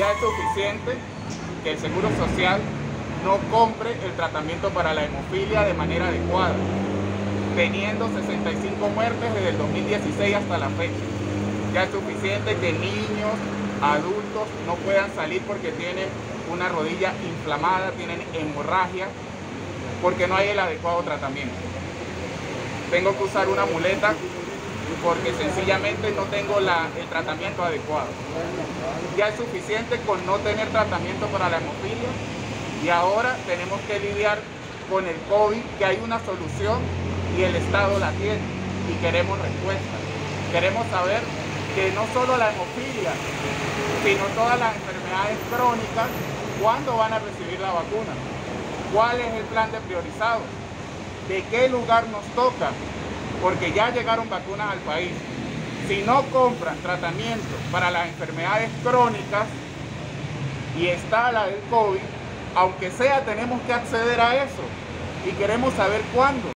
Ya es suficiente que el Seguro Social no compre el tratamiento para la hemofilia de manera adecuada, teniendo 65 muertes desde el 2016 hasta la fecha. Ya es suficiente que niños, adultos no puedan salir porque tienen una rodilla inflamada, tienen hemorragia, porque no hay el adecuado tratamiento. Tengo que usar una muleta porque sencillamente no tengo el tratamiento adecuado. Ya es suficiente con no tener tratamiento para la hemofilia y ahora tenemos que lidiar con el COVID, que hay una solución y el Estado la tiene y queremos respuesta. Queremos saber que no solo la hemofilia, sino todas las enfermedades crónicas, ¿cuándo van a recibir la vacuna? ¿Cuál es el plan de priorizado? ¿De qué lugar nos toca? Porque ya llegaron vacunas al país. Si no compran tratamiento para las enfermedades crónicas y está la del COVID, aunque sea tenemos que acceder a eso y queremos saber cuándo.